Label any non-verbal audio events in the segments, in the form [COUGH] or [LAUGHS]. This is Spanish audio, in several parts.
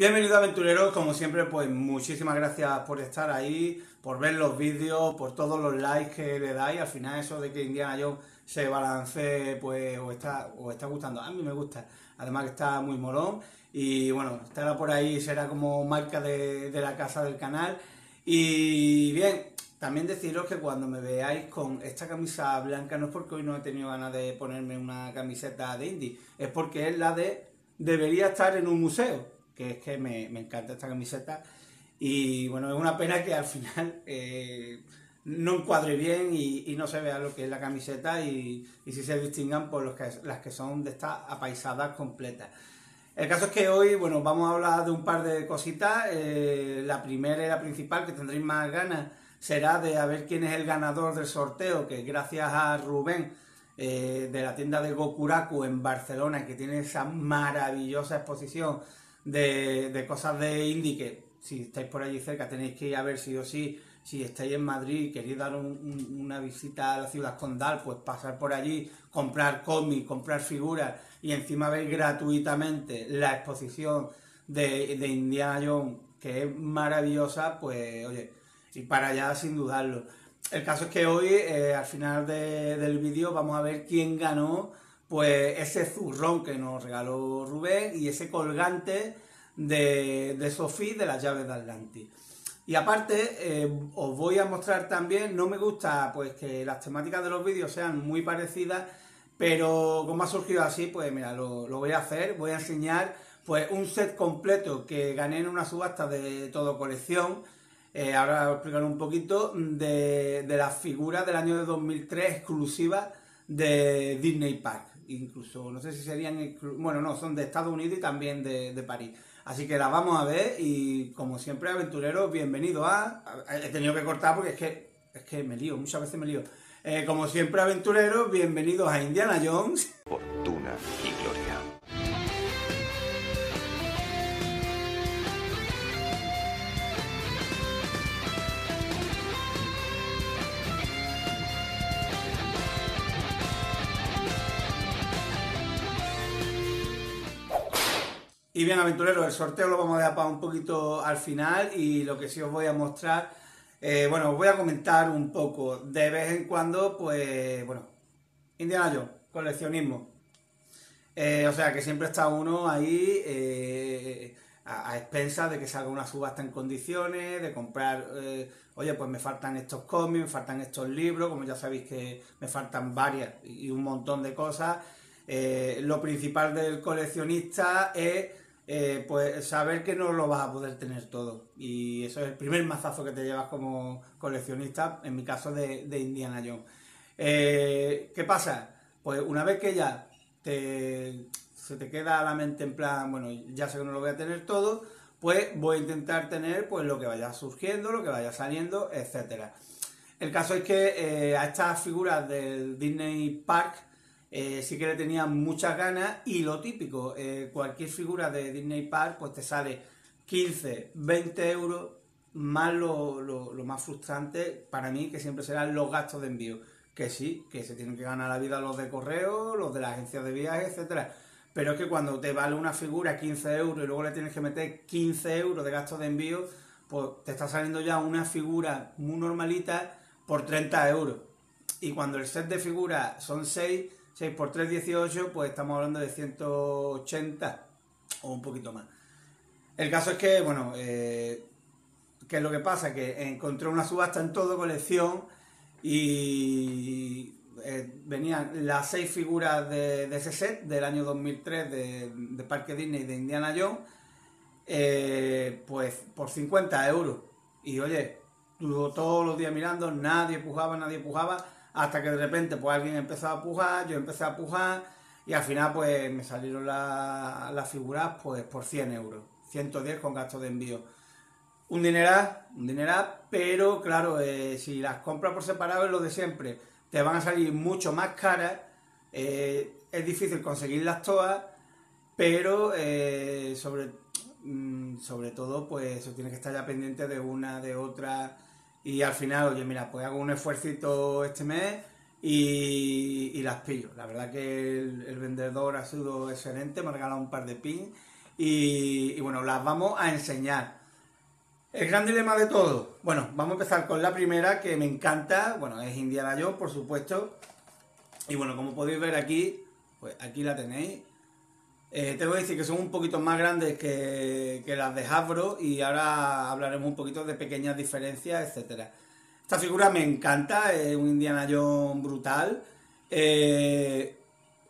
Bienvenido aventureros, como siempre pues muchísimas gracias por estar ahí, por ver los vídeos, por todos los likes que le dais, al final eso de que Indiana Jones se balancee pues os está, os está gustando, a mí me gusta, además que está muy molón. Y bueno, estará por ahí, será como marca de, de la casa del canal. Y bien, también deciros que cuando me veáis con esta camisa blanca no es porque hoy no he tenido ganas de ponerme una camiseta de indie, es porque es la de debería estar en un museo que es que me, encanta esta camiseta. Y bueno, es una pena que al final eh, no encuadre bien y, no se vea lo que es la camiseta y, si se distingan por los que, las que son de estas apaisadas completas. El caso es que hoy, bueno, vamos a hablar de un par de cositas. Eh, la primera y la principal, que tendréis más ganas, será de a ver quién es el ganador del sorteo, que gracias a Rubén eh, de la tienda de Gokuraku en Barcelona, que tiene esa maravillosa exposición de, cosas de indie que si estáis por allí cerca tenéis que ir a ver sí o sí. Si estáis en Madrid y queréis dar una visita a la ciudad condal, pues pasar por allí, comprar cómics, comprar figuras y encima ver gratuitamente la exposición de, de Indiana Jones, que es maravillosa, pues oye, y para allá sin dudarlo. El caso es que hoy, eh, al final del vídeo, vamos a ver quién ganó pues ese zurrón que nos regaló Rubén y ese colgante de, de Sofía de las llaves de Atlantis. Y aparte, eh, os voy a mostrar también, no me gusta pues que las temáticas de los vídeos sean muy parecidas, pero como ha surgido así, pues mira, lo, voy a hacer, voy a enseñar pues un set completo que gané en una subasta de todo colección, eh, ahora os explicaré un poquito, de, de las figuras del año de 2003 exclusivas de Disney Park incluso, no sé si serían, bueno, no, son de Estados Unidos y también de, París. Así que la vamos a ver y como siempre, aventureros, bienvenidos a... He tenido que cortar porque es que, es que me lío, muchas veces me lío. Eh, como siempre, aventureros, bienvenidos a Indiana Jones. Fortuna y Y bien, aventureros, el sorteo lo vamos a dejar para un poquito al final y lo que sí os voy a mostrar, eh, bueno, os voy a comentar un poco. De vez en cuando, pues, bueno, Indiana Jones, coleccionismo. Eh, o sea, que siempre está uno ahí eh, a, expensas de que salga una subasta en condiciones, de comprar, oye, pues me faltan estos cómics, me faltan estos libros, como ya sabéis que me faltan varias y un montón de cosas. lo principal del coleccionista es eh, pues saber que no lo vas a poder tener todo. Y eso es el primer mazazo que te llevas como coleccionista, en mi caso de, Indiana Jones. Eh, ¿Qué pasa? Pues una vez que ya te, se te queda la mente en plan, bueno, ya sé que no lo voy a tener todo, pues voy a intentar tener pues lo que vaya surgiendo, lo que vaya saliendo, etcétera. El caso es que eh, a estas figuras del Disney Park eh, sí que le tenía muchas ganas y lo típico, eh, cualquier figura de Disney Park pues te sale 15, 20 euros, más lo, más frustrante para mí que siempre serán los gastos de envío, que sí, que se tienen que ganar la vida los de correo, los de la agencia de viajes, etcétera. Pero es que cuando te vale una figura 15 euros y luego le tienes que meter 15 euros de gastos de envío, pues te está saliendo ya una figura muy normalita por 30 euros. Y cuando el set de figuras son 6, 6 por 3, 18, pues estamos hablando de 180 o un poquito más. El caso es que, bueno, eh, ¿qué es lo que pasa? Que encontré una subasta en todo colección y eh, venían las seis figuras de, ese set del año 2003 de, de Parque Disney de Indiana Jones, eh, pues por 50 euros. Y oye, todos los días mirando, nadie pujaba, nadie pujaba hasta que de repente pues alguien empezó a pujar, yo empecé a pujar y al final pues me salieron las figuras pues por 100 euros, 110 con gasto de envío. Un dineral, un dineral, pero claro, eh, si las compras por separado es lo de siempre, te van a salir mucho más caras, eh, es difícil conseguirlas todas, pero eh, sobre, mm, sobre todo pues eso tiene que estar ya pendiente de una, de otra y al final, oye, mira, pues hago un esfuerzo este mes y, las pillo. La verdad que el, vendedor ha sido excelente, me ha regalado un par de pins y, y bueno, las vamos a enseñar. El gran dilema de todo. Bueno, vamos a empezar con la primera que me encanta. Bueno, es Indiana Jones, por supuesto. Y bueno, como podéis ver aquí, pues aquí la tenéis. Eh, tengo que decir que son un poquito más grandes que, las de Hasbro y ahora hablaremos un poquito de pequeñas diferencias, etcétera. Esta figura me encanta, es un Indiana Jones brutal. Eh,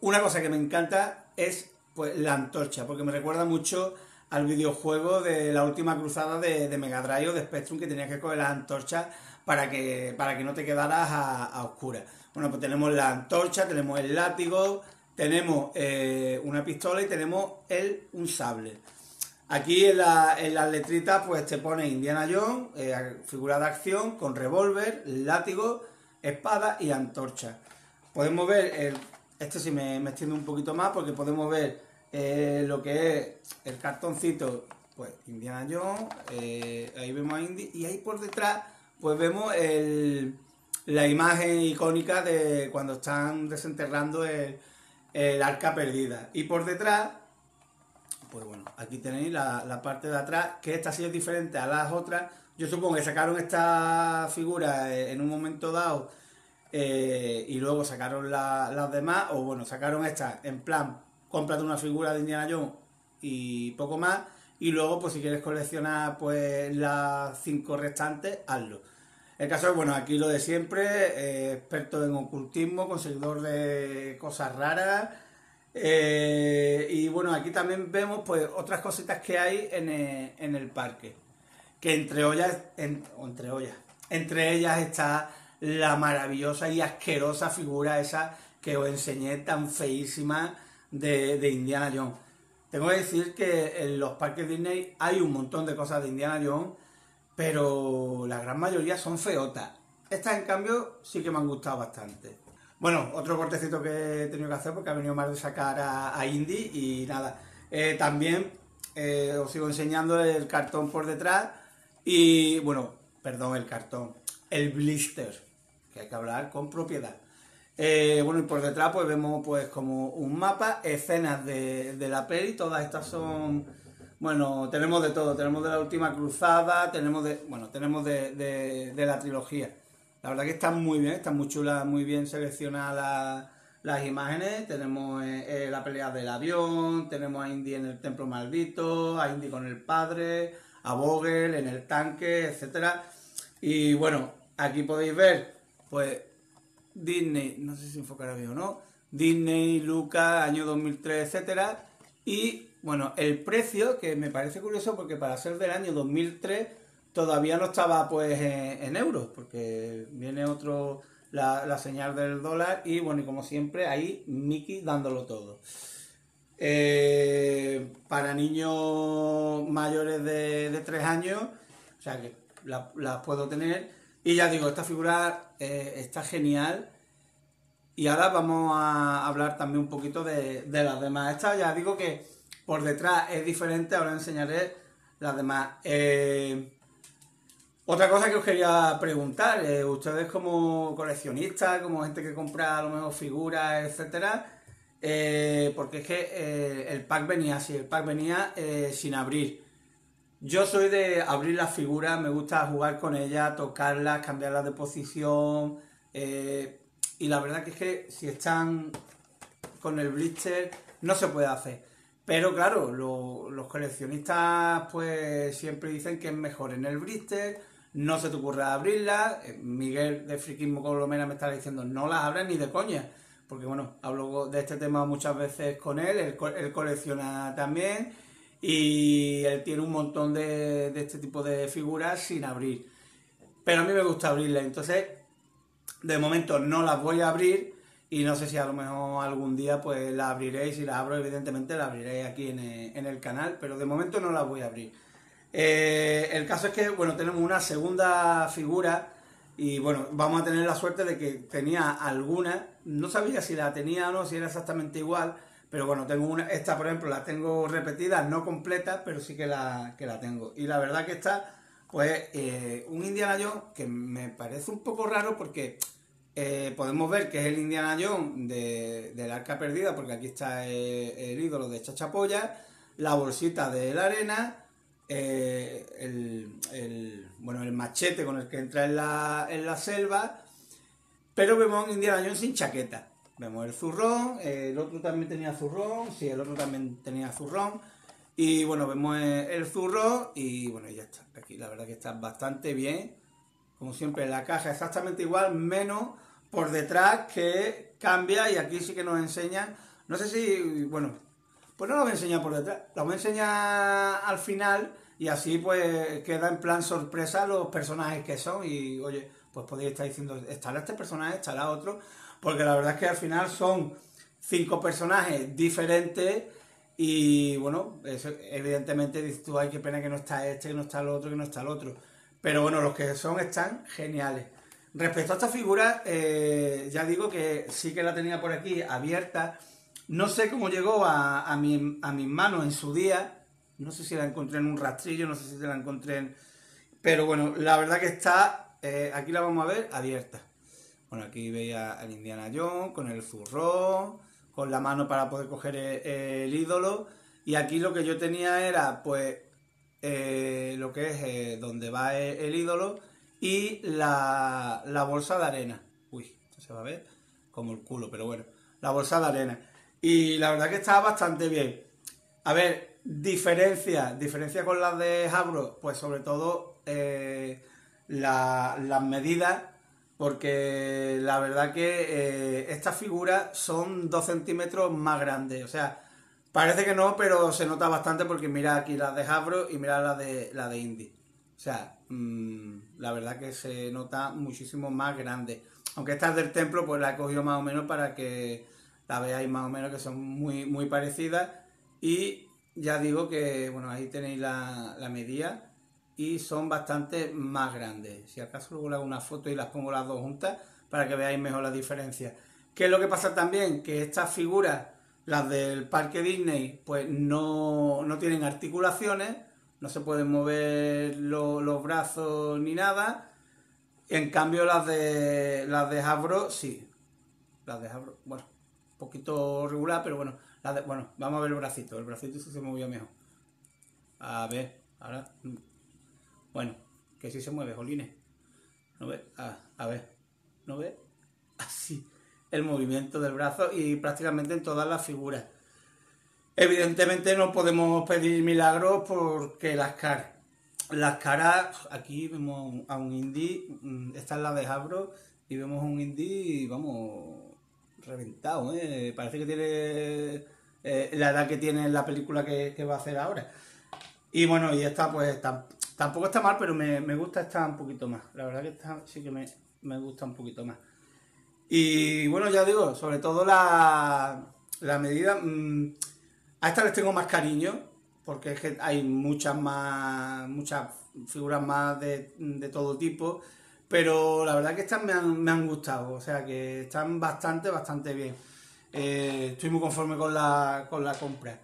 una cosa que me encanta es pues la antorcha, porque me recuerda mucho al videojuego de la última cruzada de, Mega Drive o de Spectrum que tenías que coger la antorcha para que, para que no te quedaras a, a oscuras. Bueno, pues tenemos la antorcha, tenemos el látigo, tenemos eh, una pistola y tenemos el, un sable. Aquí en, las letritas pues te pone Indiana Jones, eh, figura de acción con revólver, látigo, espada y antorcha. Podemos ver, el, esto sí me, me extiendo un poquito más porque podemos ver eh, lo que es el cartoncito, pues Indiana Jones, ahí vemos a Indy y ahí por detrás pues vemos la imagen icónica de cuando están desenterrando el, el arca perdida. Y por detrás, pues bueno, aquí tenéis la, parte de atrás, que esta sí es diferente a las otras. Yo supongo que sacaron esta figura en un momento dado eh, y luego sacaron las demás, o bueno, sacaron esta en plan, cómprate una figura de Indiana Jones y poco más, y luego pues si quieres coleccionar pues las cinco restantes, hazlo. El caso es, bueno, aquí lo de siempre, eh, experto en ocultismo, conseguidor de cosas raras. Eh, y bueno, aquí también vemos pues otras cositas que hay en eh, el, parque. Que entre ollas, entre ollas, entre ellas está la maravillosa y asquerosa figura esa que os enseñé tan feísima de, de Indiana Jones. Tengo que decir que en los parques Disney hay un montón de cosas de Indiana Jones pero la gran mayoría son feotas. Estas, en cambio, sí que me han gustado bastante. Bueno, otro cortecito que he tenido que hacer porque ha venido más de sacar a, Indy y nada. Eh, también eh, os sigo enseñando el cartón por detrás y, bueno, perdón, el cartón, el blister, que hay que hablar con propiedad. Eh, bueno, y por detrás pues vemos pues como un mapa, escenas de la peli, todas estas son bueno, tenemos de todo, tenemos de la última cruzada, tenemos de, bueno, tenemos de, la trilogía. La verdad que están muy bien, están muy chulas, muy bien seleccionadas las imágenes. Tenemos eh, eh, la pelea del avión, tenemos a Indy en el templo maldito, a Indy con el padre, a Vogel en el tanque, etcétera. Y bueno, aquí podéis ver, pues, Disney, no sé si enfocará bien o no, Disney, Lucas, año 2003, etcétera. Y bueno, el precio, que me parece curioso porque para ser del año 2003 todavía no estaba pues en, euros, porque viene otro, la, señal del dólar y bueno, y como siempre ahí Mickey dándolo todo. Eh, para niños mayores de, de 3 años, o sea que las puedo tener. Y ya digo, esta figura eh, está genial. Y ahora vamos a hablar también un poquito de, de las demás. Esta ya digo que por detrás es diferente, ahora enseñaré las demás. Eh, otra cosa que os quería preguntar, eh, ustedes como coleccionistas, como gente que compra a lo mejor figuras, etcétera, eh, porque es que el pack venía así, el pack venía sin abrir. Yo soy de abrir las figuras, me gusta jugar con ellas, tocarlas, cambiarlas de posición. y la verdad que es que si están con el blister no se puede hacer. Pero claro, los coleccionistas pues siempre dicen que es mejor en el blister, no se te ocurre abrirla. Eh, Miguel de Friquismo Colomena me está diciendo no las abras ni de coña, porque bueno, hablo de este tema muchas veces con él, él, colecciona también y él tiene un montón de, de este tipo de figuras sin abrir. Pero a mí me gusta abrirlas, entonces de momento no las voy a abrir y no sé si a lo mejor algún día pues la abriré y si la abro evidentemente la abriré aquí eh, en el, canal, pero de momento no la voy a abrir. Eh, el caso es que, bueno, tenemos una segunda figura y bueno, vamos a tener la suerte de que tenía alguna, no sabía si la tenía o no, si era exactamente igual, pero bueno, tengo una, esta por ejemplo la tengo repetida, no completa, pero sí que la, que la tengo. Y la verdad que está, pues, eh, un Indiana Jones que me parece un poco raro porque eh, podemos ver que es el Indiana Jones de, del Arca Perdida, porque aquí está el, ídolo de Chachapoya. la bolsita de la arena, eh, el, bueno, el machete con el que entra en la, en la selva, pero vemos a Indiana Jones sin chaqueta. Vemos el zurrón, el otro también tenía zurrón, sí, el otro también tenía zurrón. Y bueno, vemos el zurrón y bueno, ya está. Aquí la verdad que está bastante bien. Como siempre, la caja exactamente igual, menos por detrás que cambia y aquí sí que nos enseña. No sé si, bueno, pues no lo voy a enseñar por detrás, lo voy a enseñar al final y así pues queda en plan sorpresa los personajes que son y oye, pues podéis estar diciendo, estará este personaje, estará otro, porque la verdad es que al final son cinco personajes diferentes y bueno, evidentemente dices tú, ay, qué pena que no está este, que no está el otro, que no está el otro. Pero bueno, los que son están geniales. Respecto a esta figura, eh, ya digo que sí que la tenía por aquí abierta. No sé cómo llegó a, a, mi, a mis manos en su día. No sé si la encontré en un rastrillo, no sé si la encontré en... Pero bueno, la verdad que está, eh, aquí la vamos a ver, abierta. Bueno, aquí veía al Indiana Jones con el zurrón, con la mano para poder coger el, ídolo. Y aquí lo que yo tenía era, pues, eh, lo que es donde va el ídolo y la, bolsa de arena. Uy, se va a ver como el culo, pero bueno, la bolsa de arena. Y la verdad que está bastante bien. A ver, diferencia, diferencia con las de Habro, pues sobre todo eh, las medidas, porque la verdad que eh, estas figuras son 2 centímetros más grandes. O sea, parece que no, pero se nota bastante porque mira aquí las de Habro y mira la de, la de Indy. O sea, mm, la verdad que se nota muchísimo más grande. Aunque esta es del templo, pues la he cogido más o menos para que la veáis más o menos que son muy, muy parecidas. Y ya digo que, bueno, ahí tenéis la, medida y son bastante más grandes. Si acaso luego le hago una foto y las pongo las dos juntas para que veáis mejor la diferencia. ¿Qué es lo que pasa también? Que estas figuras, las del parque Disney, pues no, no tienen articulaciones no se pueden mover los brazos ni nada. En cambio las de las de Hasbro sí. Las de Hasbro, bueno, un poquito regular, pero bueno, las de, bueno, vamos a ver el bracito, el bracito sí se movía mejor. A ver, ahora mm. bueno, que sí se mueve, jolines. ¿No ve? Ah, a ver, ¿no ve? [LAUGHS] Así, el movimiento del brazo y prácticamente en todas las figuras. Evidentemente no podemos pedir milagros porque las caras. Las caras, aquí vemos a un indie, mm, esta es la de Habro, y vemos a un indie, vamos, reventado, ¿eh? Parece que tiene eh, la edad que tiene en la película que, va a hacer ahora. Y bueno, y esta pues tampoco está mal, pero me, gusta esta un poquito más. La verdad que esta sí que me, gusta un poquito más. Y bueno, ya digo, sobre todo la, la medida... Mm, a esta les tengo más cariño, porque es que hay muchas más, muchas figuras más de, todo tipo, pero la verdad que estas me han, gustado, o sea que están bastante, bastante bien. Eh, estoy muy conforme con la, con la compra.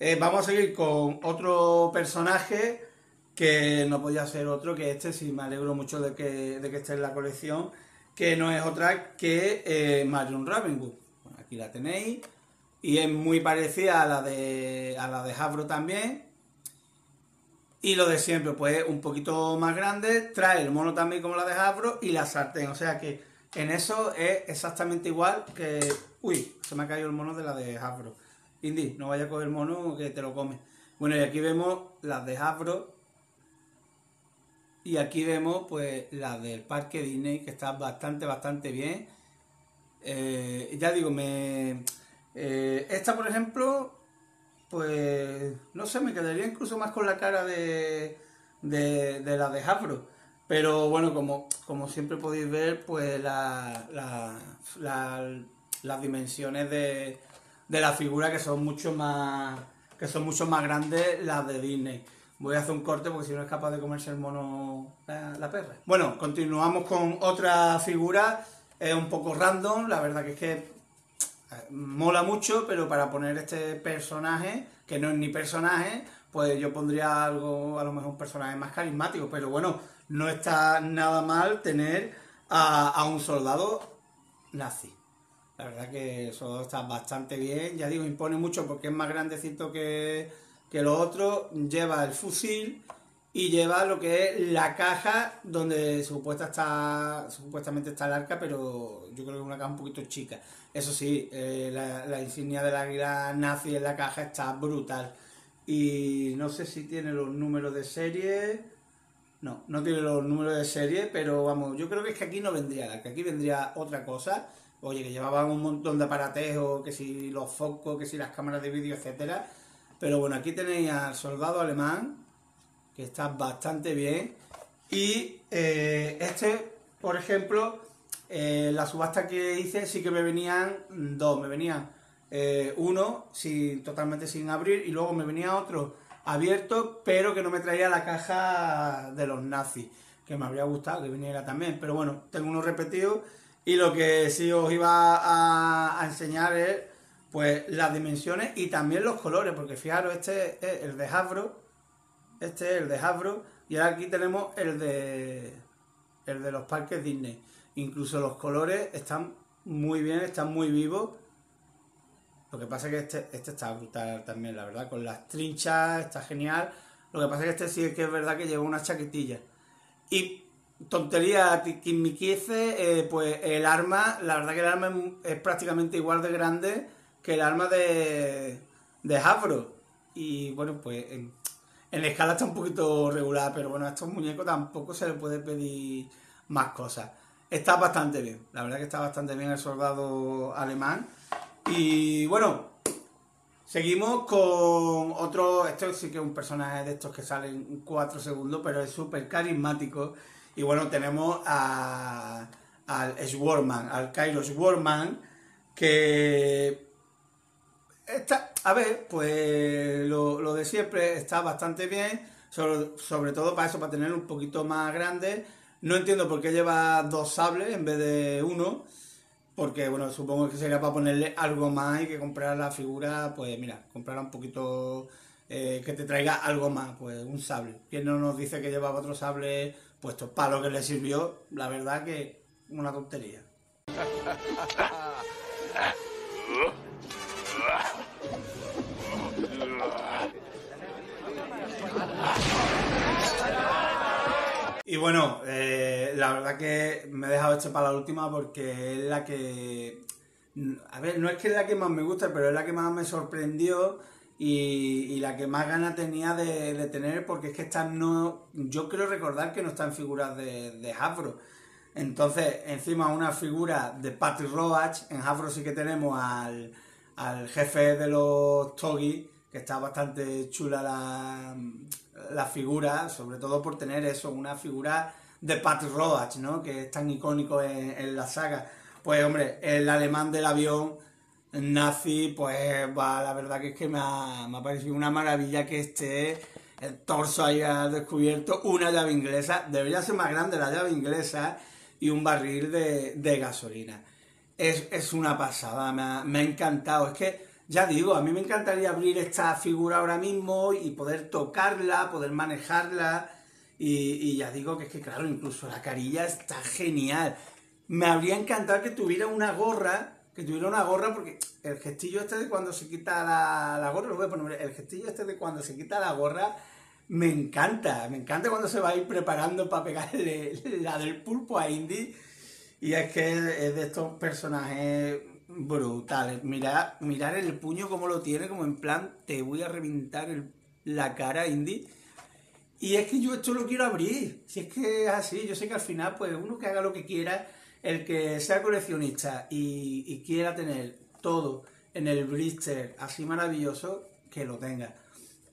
Eh, vamos a seguir con otro personaje que no podía ser otro que este, sí me alegro mucho de que, de que esté en la colección, que no es otra que eh, Marion Ravenwood. aquí la tenéis y es muy parecida a la de a la de también. Y lo de siempre, pues un poquito más grande, trae el mono también como la de Havro y la sartén. O sea que en eso es exactamente igual que... Uy, se me ha caído el mono de la de Havro. Indy, no vaya a coger mono que te lo come. Bueno, y aquí vemos las de Havro. Y aquí vemos pues las del Parque Disney, que está bastante, bastante bien. Eh, ya digo, me eh, esta, por ejemplo, pues no sé, me quedaría incluso más con la cara de, de, la de Havro. Pero bueno, como, como siempre podéis ver, pues la, las dimensiones de, de la figura que son mucho más que son mucho más grandes las de Disney. Voy a hacer un corte porque si no es capaz de comerse el mono la, perra. Bueno, continuamos con otra figura, es un poco random, la verdad que es que mola mucho, pero para poner este personaje, que no es ni personaje, pues yo pondría algo, a lo mejor un personaje más carismático, pero bueno, no está nada mal tener a, un soldado nazi. La verdad que el soldado está bastante bien, ya digo, impone mucho porque es más grandecito que, que lo otro lleva el fusil y lleva lo que es la caja donde supuesta está, supuestamente está el arca, pero yo creo que es una caja un poquito chica. Eso sí, eh, la, la, insignia del águila nazi en la caja está brutal. Y no sé si tiene los números de serie. No, no tiene los números de serie, pero vamos, yo creo que es que aquí no vendría el arca, aquí vendría otra cosa. Oye, que llevaban un montón de aparatejo, que si los focos, que si las cámaras de vídeo, etcétera. Pero bueno, aquí tenéis al soldado alemán, que está bastante bien. Y eh, este, por ejemplo, eh, la subasta que hice sí que me venían dos, me venían eh, uno sin, totalmente sin abrir y luego me venía otro abierto, pero que no me traía la caja de los nazis, que me habría gustado que viniera también. Pero bueno, tengo uno repetido y lo que sí os iba a, a enseñar es pues las dimensiones y también los colores, porque fijaros, este es el de Hasbro, este es el de Hasbro. Y ahora aquí tenemos el de, el de los parques Disney. Incluso los colores están muy bien, están muy vivos. Lo que pasa es que este, este está brutal también, la verdad. Con las trinchas está genial. Lo que pasa es que este sí es que es verdad que lleva una chaquetilla. Y tontería, Kimmikiese, eh, pues el arma, la verdad que el arma es, prácticamente igual de grande que el arma de, de Hasbro. Y bueno, pues en la escala está un poquito regular, pero bueno, a estos muñecos tampoco se le puede pedir más cosas. Está bastante bien, la verdad que está bastante bien el soldado alemán. Y bueno, seguimos con otro, esto sí que es un personaje de estos que salen cuatro segundos, pero es súper carismático. Y bueno, tenemos a, al Schwarman, al Kairos Schwarman, que Está, a ver, pues lo, de siempre está bastante bien, sobre, todo para eso, para tener un poquito más grande. No entiendo por qué lleva dos sables en vez de uno, porque bueno, supongo que sería para ponerle algo más y que comprar la figura, pues mira, comprar un poquito, eh, que te traiga algo más, pues un sable. ¿Quién no nos dice que llevaba otro sable puesto para lo que le sirvió? La verdad que una tontería. [LAUGHS] Y bueno, eh, la verdad que me he dejado este para la última porque es la que... A ver, no es que es la que más me gusta, pero es la que más me sorprendió y, la que más ganas tenía de, tener porque es que esta no... Yo creo recordar que no están figuras de, de Hasbro. Entonces, encima una figura de Patty Roach, en Hasbro sí que tenemos al, al jefe de los Togi, que está bastante chula la, la figura, sobre todo por tener eso, una figura de Pat Roach, ¿no? Que es tan icónico en, la saga. Pues hombre, el alemán del avión nazi, pues va, la verdad que es que me ha, me ha parecido una maravilla que esté el torso haya descubierto una llave inglesa, debería ser más grande la llave inglesa y un barril de, gasolina. Es, una pasada, me ha, me ha encantado. Es que ya digo, a mí me encantaría abrir esta figura ahora mismo y poder tocarla, poder manejarla. Y, ya digo que es que, claro, incluso la carilla está genial. Me habría encantado que tuviera una gorra, que tuviera una gorra, porque el gestillo este de cuando se quita la, gorra, lo voy a poner, el gestillo este de cuando se quita la gorra, me encanta. Me encanta cuando se va a ir preparando para pegarle la del pulpo a Indy. Y es que es de estos personajes Brutal. Mirar, mirar el puño como lo tiene, como en plan, te voy a reventar la cara, Indy. Y es que yo esto lo quiero abrir. Si es que es así, yo sé que al final, pues uno que haga lo que quiera, el que sea coleccionista y, quiera tener todo en el blister así maravilloso, que lo tenga.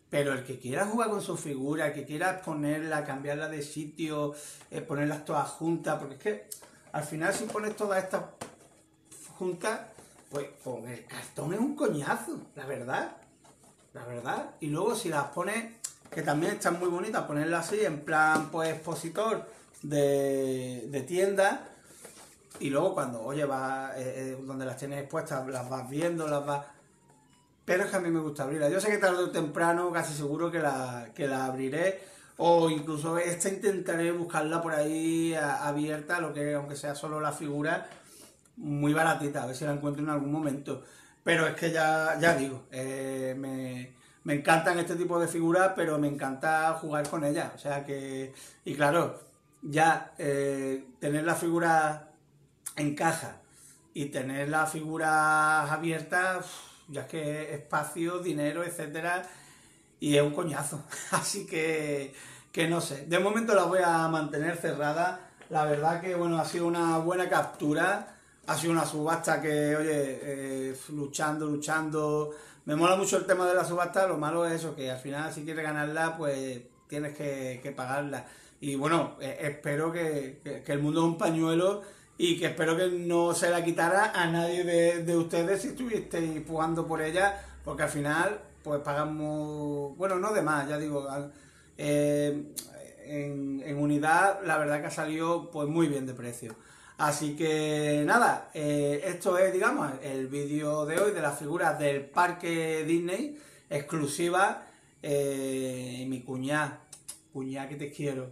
Pero el que quiera jugar con su figura, el que quiera ponerla, cambiarla de sitio, eh, ponerlas todas juntas, porque es que al final si pones todas estas junta, pues con el cartón es un coñazo, la verdad. La verdad. Y luego si las pones, que también están muy bonitas, ponerlas así en plan pues expositor de, tienda. Y luego cuando, oye, vas, eh, eh, donde las tienes expuestas, las vas viendo, las vas... Pero es que a mí me gusta abrirla. Yo sé que tarde o temprano, casi seguro que la, que la abriré. O incluso esta intentaré buscarla por ahí abierta, lo que aunque sea solo la figura, muy baratita, a ver si la encuentro en algún momento. Pero es que ya, ya digo, eh, me, me encantan este tipo de figuras, pero me encanta jugar con ellas. O sea que, y claro, ya eh, tener la figura en caja y tener las figuras abiertas, ya es que espacio, dinero, etcétera, y es un coñazo. [LAUGHS] Así que, que no sé. De momento la voy a mantener cerrada. La verdad que, bueno, ha sido una buena captura. Ha sido una subasta que, oye, eh, luchando, luchando. Me mola mucho el tema de la subasta. Lo malo es eso, que al final, si quieres ganarla, pues tienes que, pagarla. Y bueno, eh, espero que, el mundo es un pañuelo y que espero que no se la quitara a nadie de, de ustedes si estuvisteis jugando por ella, porque al final pues pagamos, bueno, no de más, ya digo, eh, en, unidad la verdad que ha salido pues muy bien de precio. Así que nada, eh, esto es, digamos, el vídeo de hoy de las figuras del parque Disney, exclusiva. Eh, mi cuñada, cuñada que te quiero,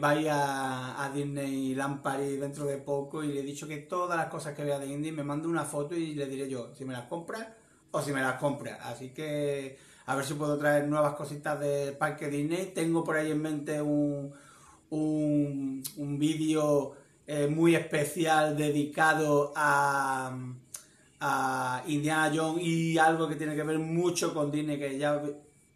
vaya a Disney Lampari dentro de poco y le he dicho que todas las cosas que vea de Indie me mande una foto y le diré yo, si me las compras, o si me las compra. Así que a ver si puedo traer nuevas cositas de Parque Disney. Tengo por ahí en mente un, un, vídeo eh, muy especial dedicado a, a Indiana Jones y algo que tiene que ver mucho con Disney, que ya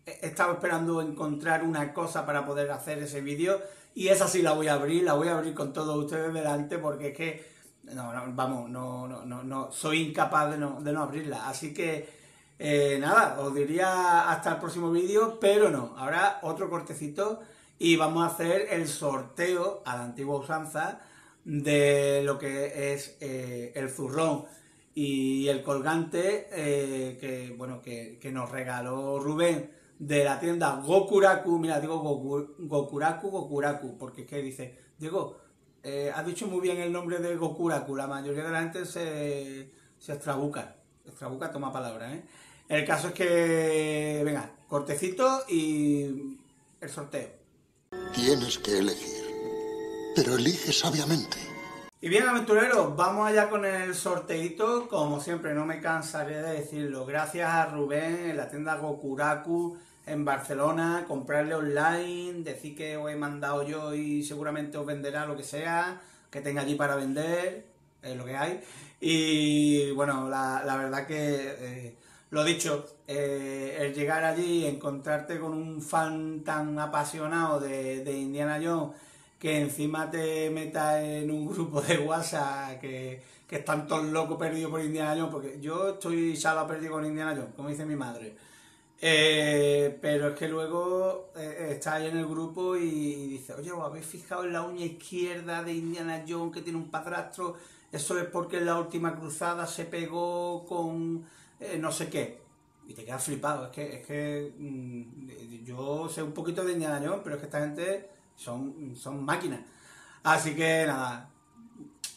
estaba esperando encontrar una cosa para poder hacer ese vídeo y esa sí la voy a abrir, la voy a abrir con todos ustedes delante porque es que no, no, vamos, no, no, no, no, soy incapaz de no, de no abrirla. Así que, eh, nada, os diría hasta el próximo vídeo, pero no, ahora otro cortecito y vamos a hacer el sorteo a la antigua usanza de lo que es eh, el zurrón y el colgante eh, que, bueno, que, nos regaló Rubén de la tienda Gokuraku, mira, digo Gokuraku, Gokuraku, porque es que dice, digo, eh, has dicho muy bien el nombre de Gokuraku. La mayoría de la gente se, se extrabuca. Extrabuca toma palabra, ¿eh? El caso es que, venga, cortecito y el sorteo. Tienes que elegir, pero elige sabiamente. Y bien, aventureros, vamos allá con el sorteito. Como siempre, no me cansaré de decirlo. Gracias a Rubén en la tienda Gokuraku en Barcelona, comprarle online, decir que os he mandado yo y seguramente os venderá lo que sea, que tenga allí para vender, es lo que hay. Y bueno, la, verdad que, eh, lo dicho, eh, el llegar allí y encontrarte con un fan tan apasionado de, Indiana Jones, que encima te meta en un grupo de WhatsApp que, que están todos locos perdidos por Indiana Jones, porque yo estoy salva perdido con Indiana Jones, como dice mi madre. Eh, pero es que luego eh, está ahí en el grupo y, dice, oye, ¿os habéis fijado en la uña izquierda de Indiana Jones que tiene un padrastro? Eso es porque en la última cruzada se pegó con eh, no sé qué. Y te quedas flipado. Es que, es que mm, yo sé un poquito de Indiana Jones, pero es que esta gente son, son máquinas. Así que nada,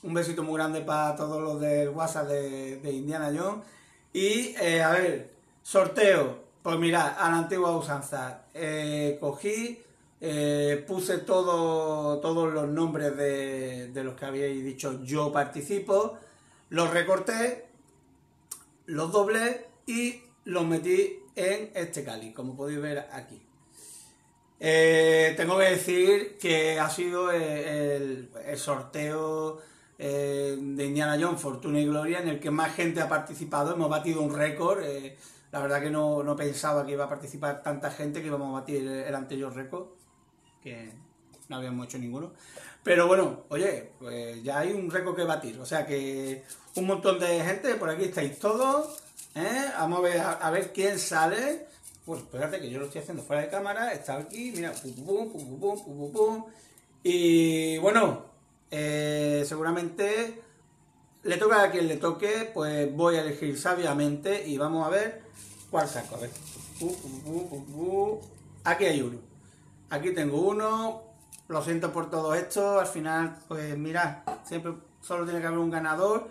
un besito muy grande para todos los del WhatsApp de, de Indiana Jones. Y a ver, sorteo. Pues mira, a la antigua usanza, eh, cogí, eh, puse todo, todos los nombres de, los que habíais dicho yo participo, los recorté, los doblé y los metí en este cali, como podéis ver aquí. Eh, tengo que decir que ha sido el, sorteo de Indiana Jones, Fortuna y Gloria, en el que más gente ha participado. Hemos batido un récord. La verdad que no, pensaba que iba a participar tanta gente que íbamos a batir el, anterior récord, que no habíamos hecho ninguno. Pero bueno, oye, pues ya hay un récord que batir. O sea que un montón de gente, por aquí estáis todos. ¿eh? Vamos a ver, a, ver quién sale. Pues espérate que yo lo estoy haciendo fuera de cámara. Está aquí, mira, pum, pum, pum, pum, pum, pum, Y bueno, eh, seguramente le toca a quien le toque, pues voy a elegir sabiamente y vamos a ver ¿Cuál saco? A ver. Uh, uh, uh, Aquí hay uno. Aquí tengo uno. Lo siento por todo esto. Al final, pues mirad, siempre solo tiene que haber un ganador.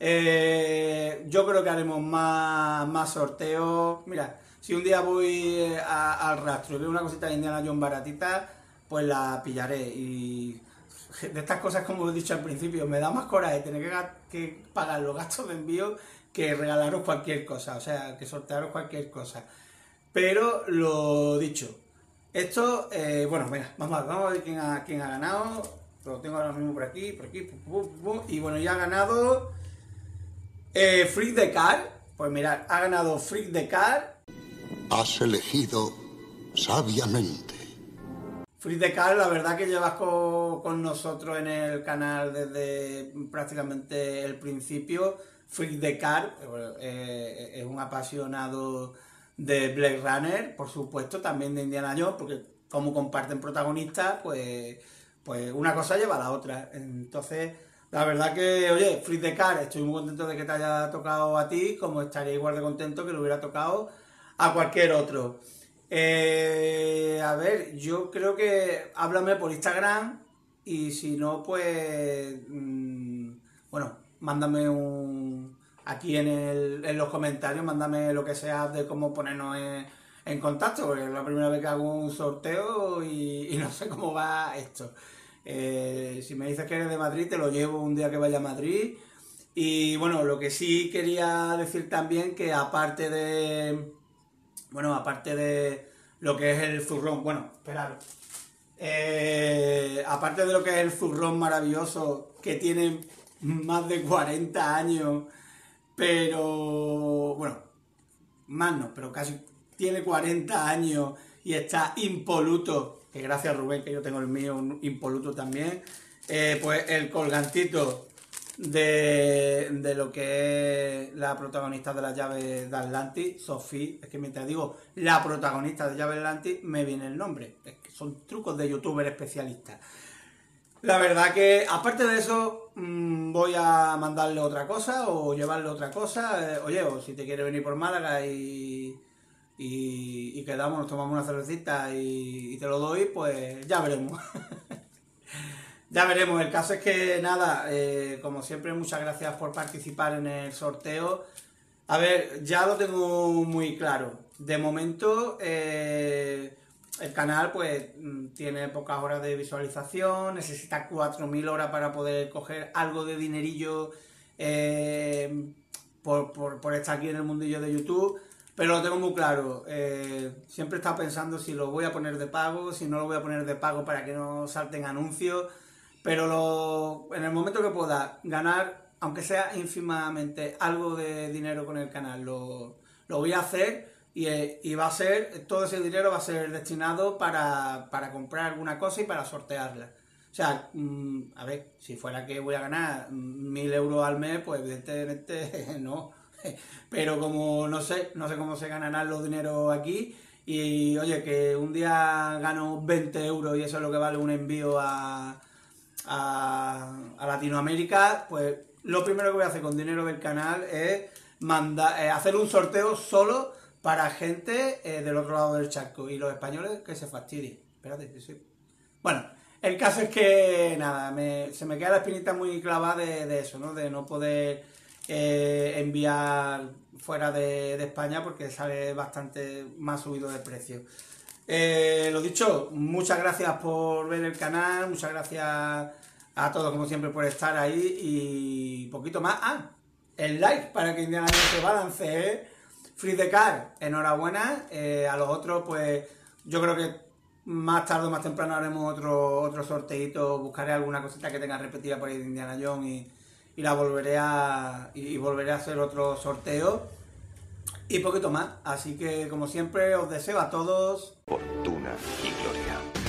Eh, yo creo que haremos más, más sorteos. Mira, si un día voy eh, al rastro y veo una cosita de Indiana Jones baratita, pues la pillaré. Y de estas cosas, como he dicho al principio, me da más coraje tener que pagar los gastos de envío que regalaros cualquier cosa, o sea, que sortearos cualquier cosa. Pero lo dicho, esto, eh, bueno, venga, vamos a, vamos a ver quién ha, quién ha ganado. Lo tengo ahora mismo por aquí, por aquí, y bueno, ya ha ganado eh, Freak the Car. Pues mirad, ha ganado Freak the Car. Has elegido sabiamente. Freak the Car, la verdad que llevas con, nosotros en el canal desde prácticamente el principio. Freak the Car eh, es un apasionado de Blade Runner, por supuesto, también de Indiana Jones, porque como comparten protagonistas, pues, pues una cosa lleva a la otra. Entonces, la verdad que, oye, Free the Car, estoy muy contento de que te haya tocado a ti, como estaría igual de contento que le hubiera tocado a cualquier otro. Eh, a ver, yo creo que háblame por Instagram y si no, pues, mm, bueno, mándame un, aquí en, el, en los comentarios, mándame lo que sea de cómo ponernos en, contacto, porque es la primera vez que hago un sorteo y, no sé cómo va esto. Eh, si me dices que eres de Madrid, te lo llevo un día que vaya a Madrid. Y bueno, lo que sí quería decir también que aparte de. Bueno, aparte de lo que es el zurrón. Bueno, esperad. Eh, aparte de lo que es el zurrón maravilloso que tiene más de 40 años pero bueno, más no, pero casi tiene 40 años y está impoluto, que gracias Rubén, que yo tengo el mío impoluto también, eh, pues el colgantito de, de, lo que es la protagonista de las llaves de Atlantis, Sophie, es que mientras digo la protagonista de llaves de Atlantis, me viene el nombre, es que son trucos de youtuber especialistas. La verdad que, aparte de eso, mm, voy a mandarle otra cosa o llevarle otra cosa. Eh, oye, o si te quiere venir por Málaga y, y, quedamos, nos tomamos una cervecita y, te lo doy, pues ya veremos. [LAUGHS] ya veremos. El caso es que, nada, eh, como siempre, muchas gracias por participar en el sorteo. A ver, ya lo tengo muy claro. De momento, eh, el canal pues mm, tiene pocas horas de visualización, necesita 4.000 horas para poder coger algo de dinerillo eh, por, estar aquí en el mundillo de YouTube, pero lo tengo muy claro, eh, siempre he estado pensando si lo voy a poner de pago, si no lo voy a poner de pago para que no salten anuncios, pero en el momento que pueda ganar, aunque sea ínfimamente, algo de dinero con el canal, lo, lo voy a hacer y, va a ser, todo ese dinero va a ser destinado para, comprar alguna cosa y para sortearla. O sea, mm, a ver, si fuera que voy a ganar mil euros al mes, pues evidentemente [LAUGHS] no. Pero como no sé, no sé cómo se ganarán los dineros aquí. Y oye, que un día gano 20 euros y eso es lo que vale un envío a, a, Latinoamérica, pues lo primero que voy a hacer con dinero del canal es mandar, eh, hacer un sorteo solo para gente eh, del otro lado del charco y los españoles que se fastidien. Espérate, que sí. Bueno, el caso es que, nada, se me queda la espinita muy clavada de, eso, ¿no? De no poder eh, enviar fuera de, España porque sale bastante más subido de precio. Eh, lo dicho, muchas gracias por ver el canal, muchas gracias a todos como siempre por estar ahí y poquito más. Ah, el like para que Indiana se balance, Free the Car, enhorabuena. Eh, a los otros, pues yo creo que más tarde o más temprano haremos otro, otro sorteito. Buscaré alguna cosita que tenga repetida por ahí de Indiana Jones y, la volveré a. Y, volveré a hacer otro sorteo. Y poquito más. Así que, como siempre, os deseo a todos. Fortuna y gloria.